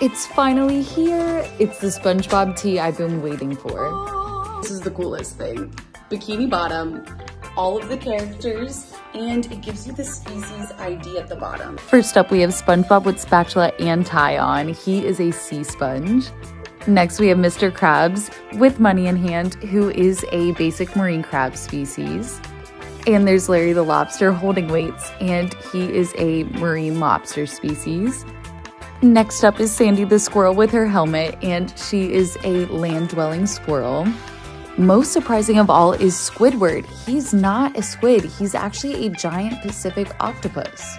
It's finally here. It's the SpongeBob tee I've been waiting for. This is the coolest thing. Bikini Bottom, all of the characters, and it gives you the species ID at the bottom. First up, we have SpongeBob with spatula and tie on. He is a sea sponge. Next, we have Mr. Krabs with money in hand, who is a basic marine crab species. And there's Larry the lobster holding weights, and he is a marine lobster species. Next up is Sandy the squirrel with her helmet, and she is a land dwelling squirrel. Most surprising of all is Squidward. He's not a squid, he's actually a giant Pacific octopus.